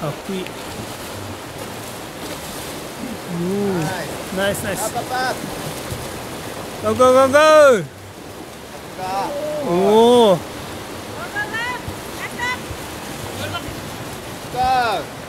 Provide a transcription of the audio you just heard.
かっこいい。うん。ナイスナイス。ゴーゴーゴーおお Go!